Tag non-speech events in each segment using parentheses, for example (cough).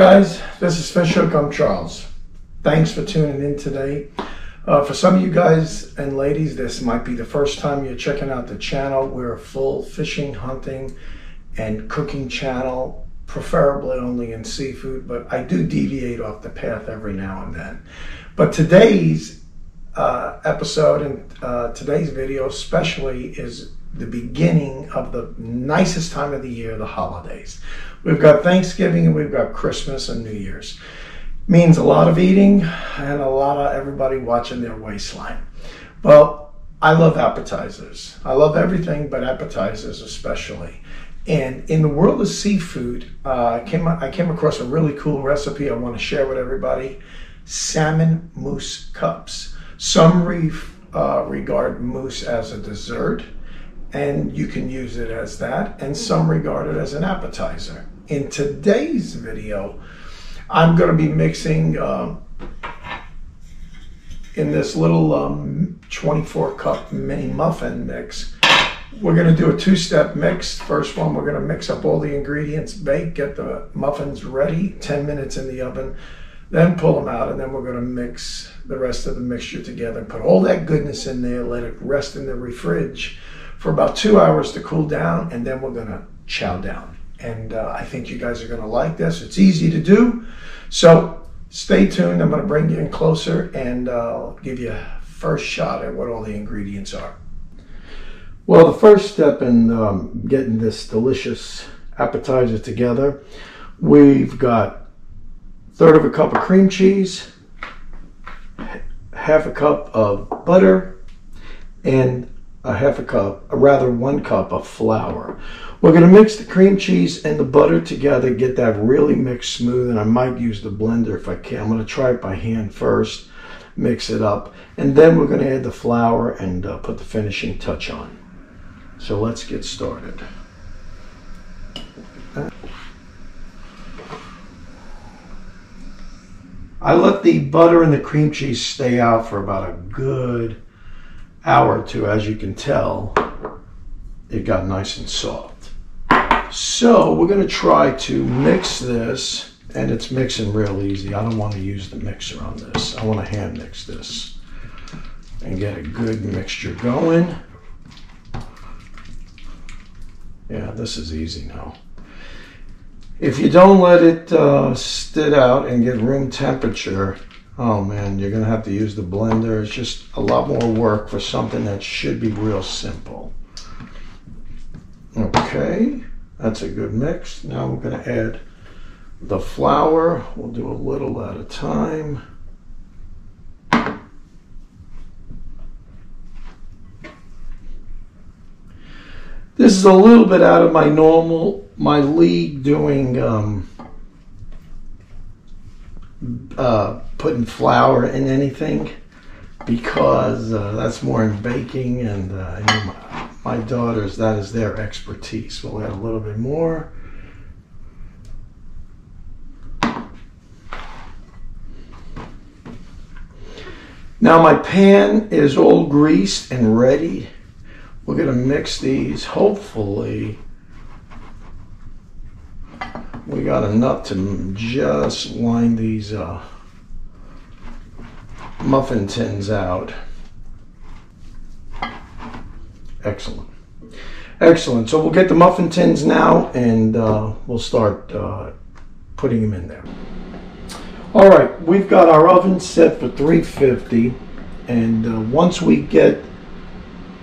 Guys, this is Fish Hook. I'm Charles. Thanks for tuning in today. Uh, for some of you guys and ladies, this might be the first time you're checking out the channel. We're a full fishing, hunting, and cooking channel, preferably only in seafood, but I do deviate off the path every now and then. But today's uh, episode and uh, today's video, especially, is the beginning of the nicest time of the year, the holidays. We've got Thanksgiving and we've got Christmas and New Year's. Means a lot of eating and a lot of everybody watching their waistline. Well, I love appetizers. I love everything, but appetizers especially. And in the world of seafood, uh, I came I came across a really cool recipe I want to share with everybody: salmon mousse cups. Some uh, regard mousse as a dessert and you can use it as that, and some regard it as an appetizer. In today's video, I'm going to be mixing uh, in this little um, 24 cup mini muffin mix. We're going to do a two step mix. First one, we're going to mix up all the ingredients, bake, get the muffins ready, 10 minutes in the oven, then pull them out, and then we're going to mix the rest of the mixture together. Put all that goodness in there, let it rest in the fridge for about two hours to cool down, and then we're gonna chow down. And uh, I think you guys are gonna like this. It's easy to do. So stay tuned. I'm gonna bring you in closer and uh, give you a first shot at what all the ingredients are. Well, the first step in um, getting this delicious appetizer together, we've got third of a cup of cream cheese, half a cup of butter, and a half a cup, or rather one cup of flour. We're going to mix the cream cheese and the butter together, get that really mixed smooth, and I might use the blender if I can. I'm going to try it by hand first, mix it up, and then we're going to add the flour and uh, put the finishing touch on. So let's get started. I let the butter and the cream cheese stay out for about a good hour or two, as you can tell, it got nice and soft. So we're going to try to mix this, and it's mixing real easy. I don't want to use the mixer on this. I want to hand mix this and get a good mixture going. Yeah, this is easy now. If you don't let it uh, sit out and get room temperature, Oh man, you're gonna have to use the blender. It's just a lot more work for something that should be real simple. Okay, that's a good mix. Now we're gonna add the flour. We'll do a little at a time. This is a little bit out of my normal, my league doing um, uh, putting flour in anything because uh, that's more in baking and uh, my, my daughters, that is their expertise. We'll add a little bit more. Now my pan is all greased and ready. We're going to mix these hopefully we got enough to just line these uh, muffin tins out. Excellent. Excellent. So we'll get the muffin tins now and uh, we'll start uh, putting them in there. All right, we've got our oven set for 350 and uh, once we get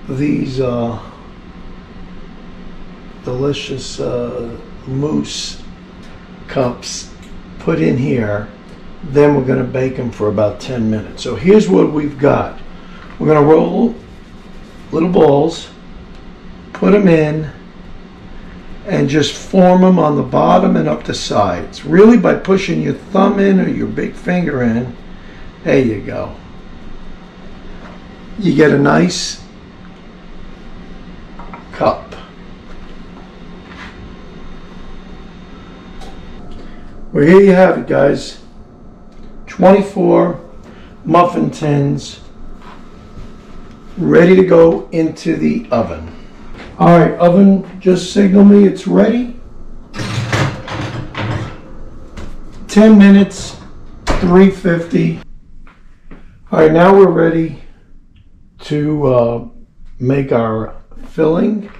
these uh, delicious uh, mousse cups put in here. Then we're going to bake them for about 10 minutes. So here's what we've got. We're going to roll little balls, put them in, and just form them on the bottom and up the sides. Really by pushing your thumb in or your big finger in. There you go. You get a nice cup. Well, here you have it, guys. 24 muffin tins ready to go into the oven. All right, oven, just signal me it's ready. 10 10 minutes, 350. All right, now we're ready to uh, make our filling.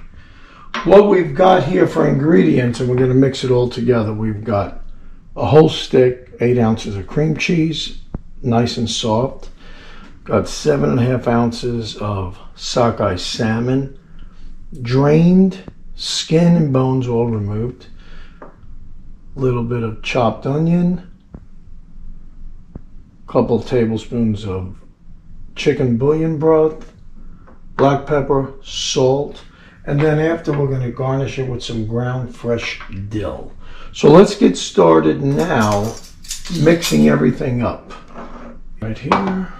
What we've got here for ingredients, and we're going to mix it all together, we've got a whole stick, eight ounces of cream cheese, nice and soft. Got seven and a half ounces of sockeye salmon, drained, skin and bones all removed. A little bit of chopped onion, couple tablespoons of chicken bouillon broth, black pepper, salt, and then after we're going to garnish it with some ground fresh dill. So let's get started now mixing everything up. Right here.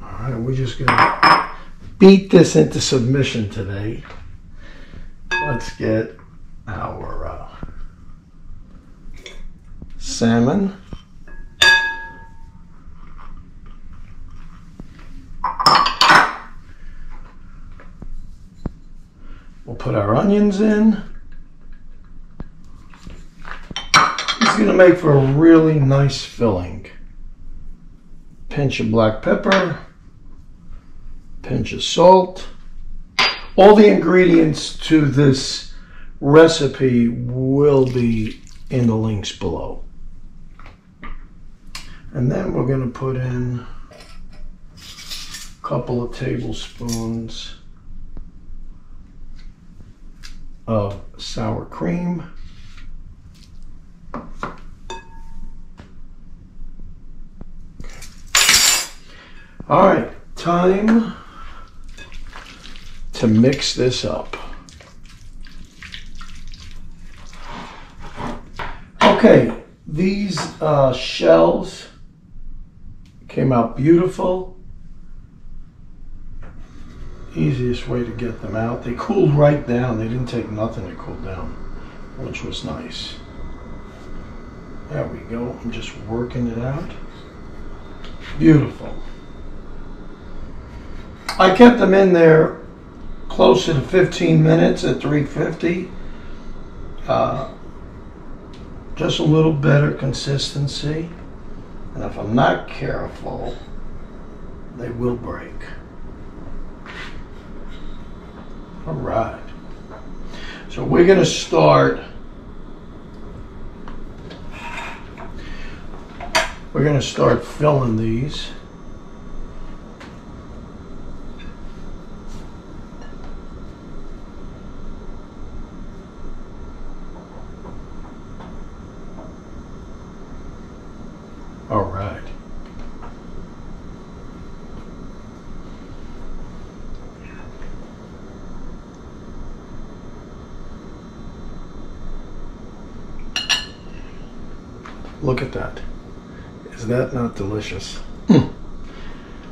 All right, we're just to beat this into submission today. Let's get our uh, salmon. Put our onions in. It's to make for a really nice filling. Pinch of black pepper, pinch of salt. All the ingredients to this recipe will be in the links below. And then we're going to put in a couple of tablespoons of sour cream. All right, time to mix this up. Okay, these uh, shells came out beautiful. Easiest way to get them out. They cooled right down. They didn't take nothing to cool down, which was nice. There we go. I'm just working it out. Beautiful. I kept them in there closer to 15 minutes at 350. Uh, just a little better consistency. And if I'm not careful, they will break. All right. So we're going to start. We're going to start filling these. All right. Look at that. Is that not delicious? Hmm.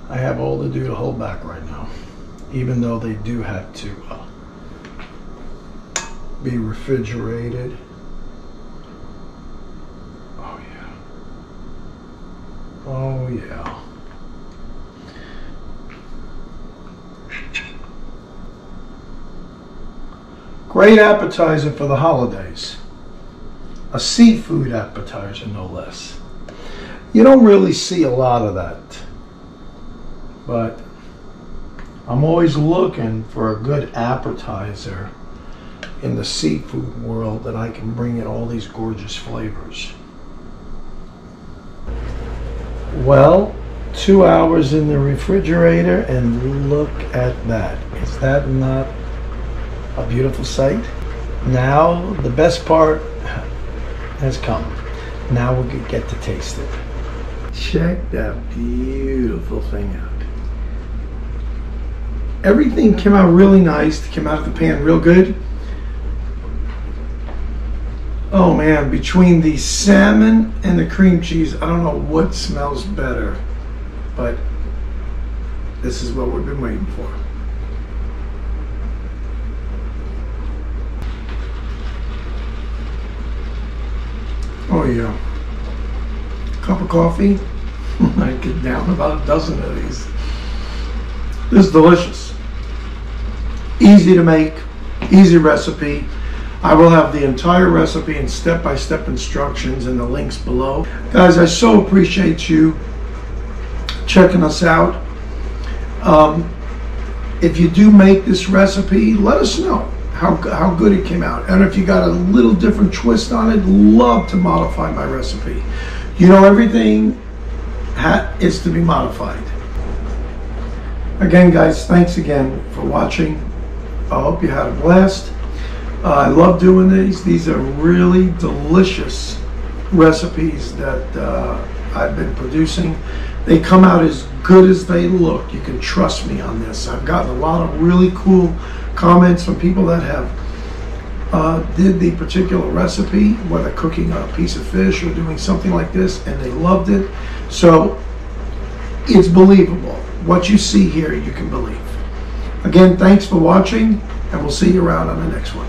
I have all to do to hold back right now, even though they do have to uh, be refrigerated. Oh, yeah. Oh, yeah. Great appetizer for the holidays a seafood appetizer, no less. You don't really see a lot of that, but I'm always looking for a good appetizer in the seafood world that I can bring in all these gorgeous flavors. Well, two hours in the refrigerator and look at that. Is that not a beautiful sight? Now, the best part has come. Now we'll get to taste it. Check that beautiful thing out. Everything came out really nice. Came out of the pan real good. Oh man, between the salmon and the cream cheese, I don't know what smells better, but this is what we've been waiting for. Oh yeah. Cup of coffee. (laughs) I get down about a dozen of these. This is delicious. Easy to make, easy recipe. I will have the entire recipe and step-by-step instructions in the links below. Guys, I so appreciate you checking us out. Um, if you do make this recipe, let us know how, how good it came out. And if you got a little different twist on it, love to modify my recipe. You know, everything is to be modified. Again, guys, thanks again for watching. I hope you had a blast. Uh, I love doing these. These are really delicious recipes that uh, I've been producing. They come out as good as they look. You can trust me on this. I've gotten a lot of really cool comments from people that have uh, did the particular recipe, whether cooking a piece of fish or doing something like this, and they loved it. So it's believable. What you see here, you can believe. Again, thanks for watching, and we'll see you around on the next one.